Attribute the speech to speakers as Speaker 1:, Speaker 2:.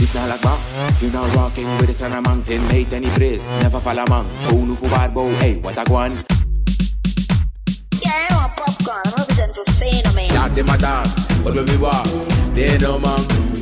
Speaker 1: It's not like bang. You're not rocking with the son of man, fin mate any praise. Never fall among. man. Who nu for Par'bo, hey, what a guan.
Speaker 2: Yeah, I want popcorn. I'm representing for Fenomeen.
Speaker 1: Not them a dog, but when we walk, they no man.